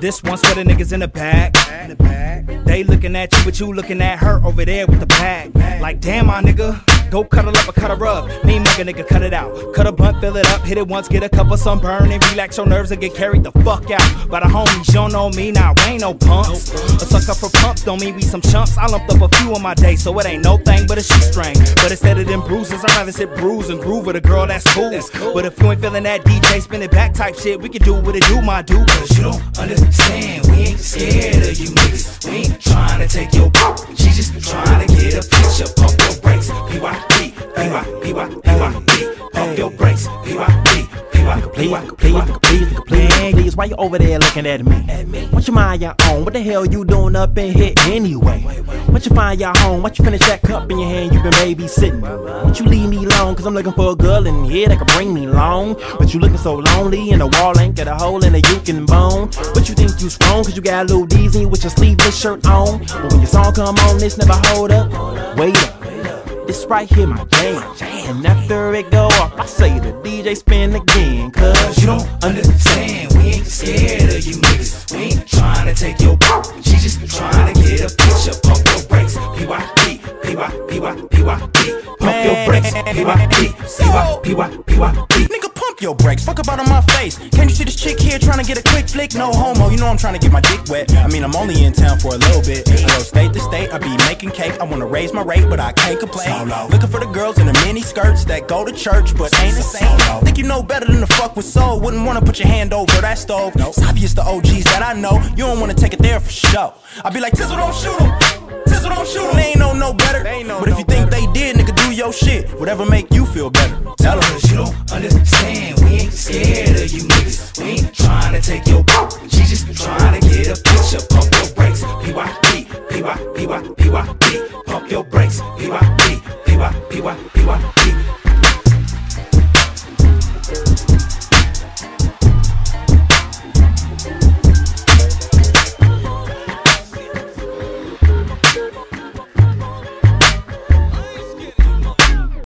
This one's for the niggas in the back. They looking at you, but you looking at her over there with the bag. Like, damn, my nigga. Go cuddle up or cut a rug. Me mug a nigga, cut it out. Cut a blunt, fill it up, hit it once, get a couple sunburn, and relax your nerves and get carried the fuck out. By the homies, you don't know me, now nah, ain't no punks. A sucker for pumps, don't mean we some chumps. I lumped up a few on my day, so it ain't no thing but a shoestring. But instead of them bruises, I'd rather sit bruise and groove with a girl that's cool. But if you ain't feeling that DJ spin it back type shit, we can do what it do, my dude. Cause you don't understand, we ain't scared of you niggas. We ain't trying to take your she just trying to get a picture. Pump your PYP, PYP, PYP, pump your brakes, PYP. Nigga, please, nigga, please, nigga, please, nigga, please, please. Why you over there looking at me? What you mind your own? What the hell you doing up in here anyway? What you find your home? What you finish that cup in your hand you been babysitting? What you leave me alone? Cause I'm looking for a girl in here that can bring me long. But you looking so lonely and the wall ain't got a hole in a you can bone. But you think you strong cause you got a little D's in you with your sleeveless shirt on. But when your song come on, this never hold up. Wait up. This right here my jam. And after it go off, I say the DJ spin again. Cause you don't understand, we ain't scared of you niggas. We ain't trying to take your She just trying to get a picture. Pump your brakes, PYP, PYP, PYP. Pump your brakes, PYP, PYP, Nigga, your brakes. Fuck about on my face. Can't you see this chick here trying to get a quick flick? No homo, you know I'm trying to get my dick wet. I mean, I'm only in town for a little bit. I go state to state, I be making cake. I wanna raise my rate, but I can't complain. Solo. Looking for the girls in the mini skirts that go to church but ain't the same. Solo. Think you know better than to fuck with soul. Wouldn't wanna put your hand over that stove. It's obvious the OGs that I know. You don't wanna take it there for show. I be like, Tizzle, don't shoot em. Your shit. Whatever make you feel better. Tell them. you don't understand. We ain't scared of you niggas. We ain't trying to take your She just trying to get a picture. Pump your brakes. PYP, PYP, PYP. Pump your brakes. PYP. PY, PY, PY,